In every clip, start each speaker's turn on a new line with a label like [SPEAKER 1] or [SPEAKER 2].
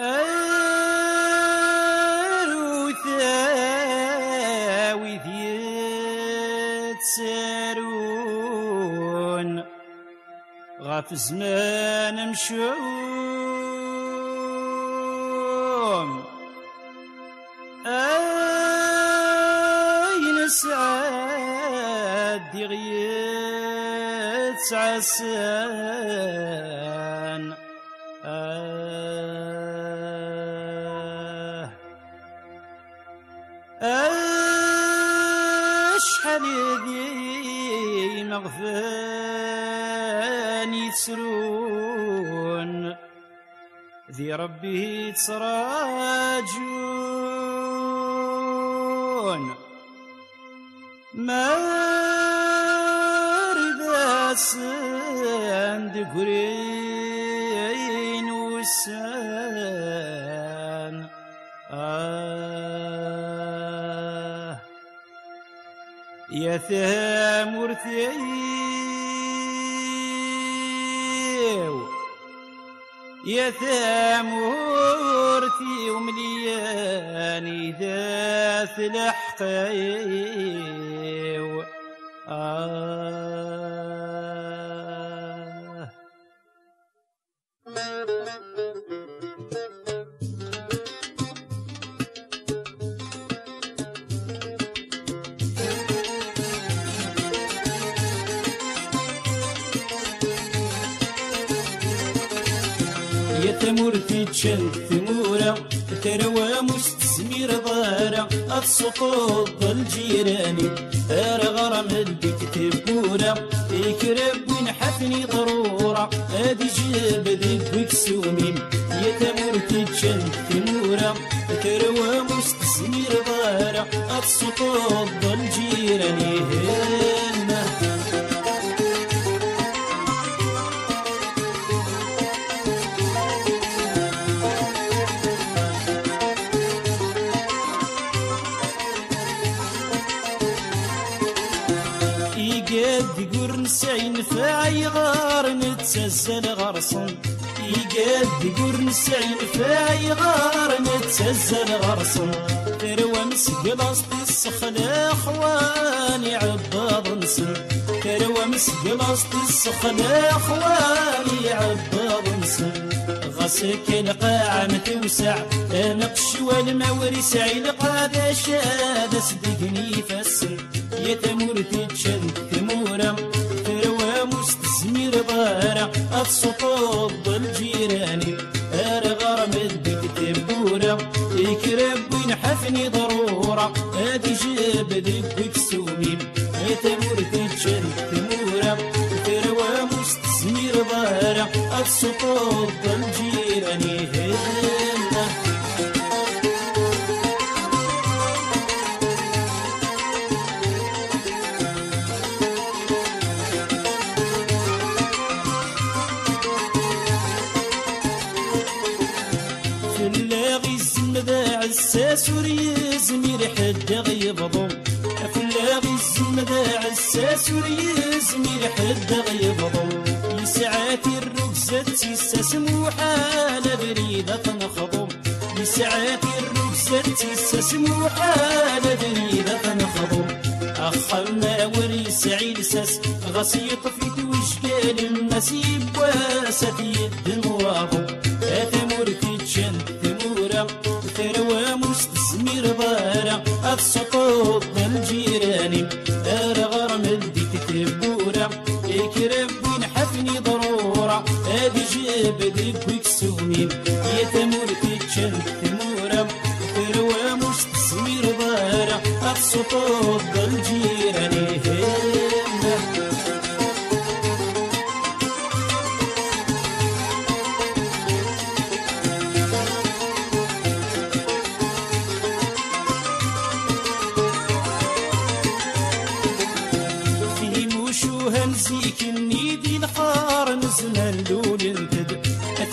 [SPEAKER 1] أروثاوي تسارون زمان مشوم. أين سعاد غيت عساد أشحال ذي مغفان يتسرون ذي ربي تراجون ما رداس عند قرين وسان آه. يا ثامر ثيو يا ثامر ثيو ملياني ذات الحقيو آه. يا ثمور تتشن ثمورة تروى مستسمير ضارة. السقوط الجيراني أرى غرم البيت تبورة. يكرب ونحفني ضرورة هادي جاب ذبك سوميم يا ثمور تتشن ثمورة تروى مستسمير ضارة. السقوط الجيراني يقول نسعين فاعي غار نتسزل غرصن يقاد يقول نسعين فاعي غار نتسزل غرصن تروى مسقل أصدي السخلا أخواني عباض نسن تروى مسقل أصدي السخلا أخواني عباض نسن غسك القاعة متوسع نقش والموري سعي القادة شاد صدقني فسن يا تمور تتشن ثمورة تروى مستسمير ضارة السطوط الجيراني أرغر مدك تبورة يكرب وينحفني ضرورة هادي جاب سوميم يا تمور تتشن ثمورة تروى مستسمير ضارة السطوط الجيراني هنا اللاغي الزمداع الساس وريزمير حد غيبضم في اللاغي الزمداع الساس وريزمير حد غيبضم يسعاتي الرقزة تساس موحالة بريدة تنخضم يسعاتي الرقزة تساس موحالة بريدة تنخضم أخلنا وري سعيد ساس غسيط في توشكال النسيب هادي جاب ذبك سومين يتمر تتشن ثمورة ثروة مستسمير ضارة السقوط الجيراني هنا في موشوها نزيك النيدي الخار نزمان لول انتد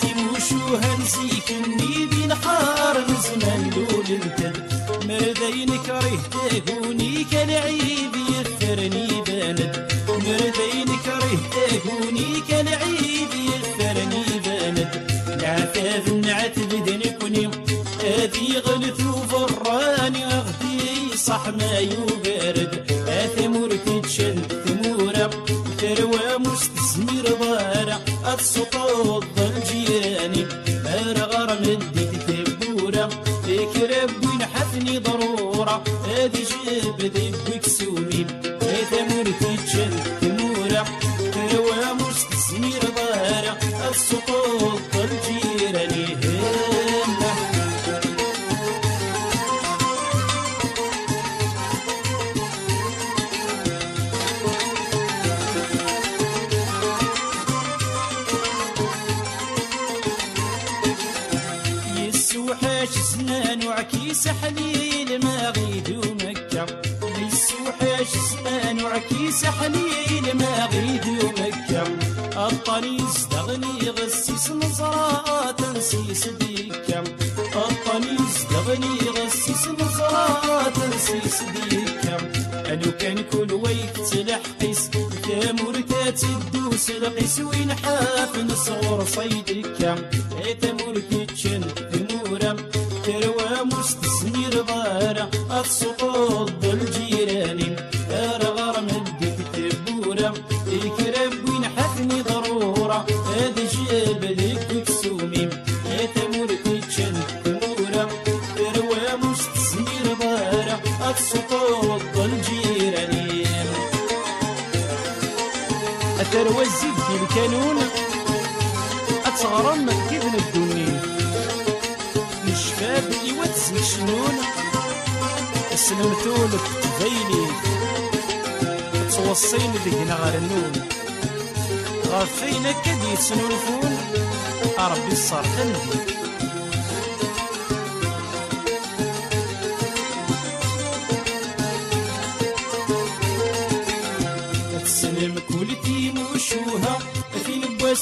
[SPEAKER 1] في موشوها نزيك النيدي الخار نزمان لول انتد مرذين كريه تاهوني كالعيب يغفرني باند مرذين كريه تاهوني كالعيب Edip edip ديكا الطريق استغني غسيس نصرا تنسيس ديكا أنو كان كل ويك تلحقيس تامور تدوس القيس وين حاف نصغر صيدك تامور كيتشن ثمورة تروى مستسمير غارة السقوط أتغرم كيف الدنيا نشفى بلي واتسمك شنون السلمتون بتبيني توصين دقنا غير النوم. غافينا كد يتسنولفون ربي الصار تندي.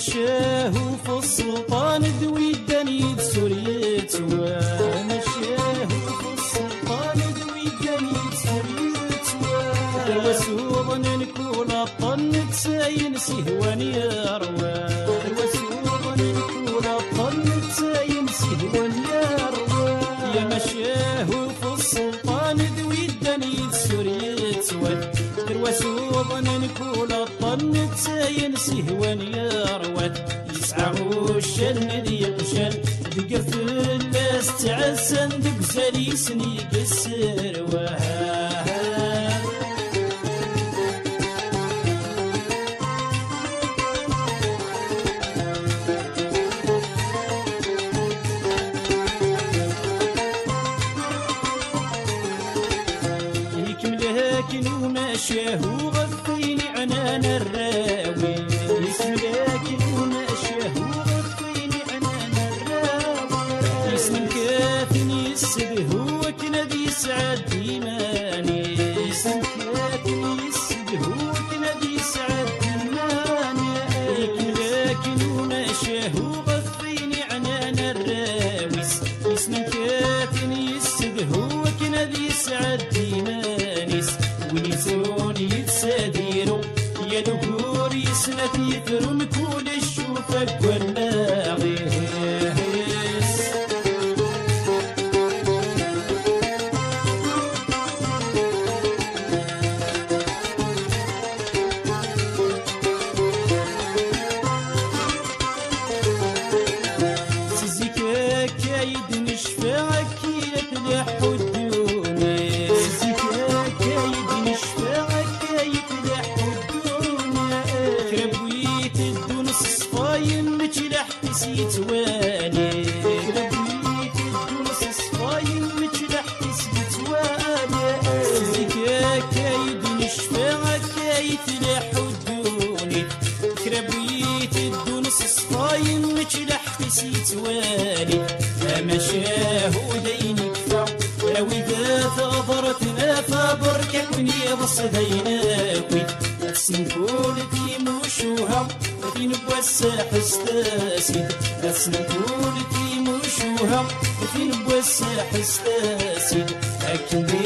[SPEAKER 1] مشاه في السلطان ذوي الدنيا سوريت مشاه في السلطان ذوي الدنيا سوريت وسوض نكون الطن تساين سهوان تساين سهوان يا روات يسعى الشن ذي قشن بقف الناس تعسن دق سليسني قسر صفاين متلح تسيتواني فمشاه دينك فا لو إذا ثغبرتنا فبركبني بصديناكي السنفول في مشوها في نبوس حستاسي السنفول في مشوها في نبوس حستاسي لكن ديري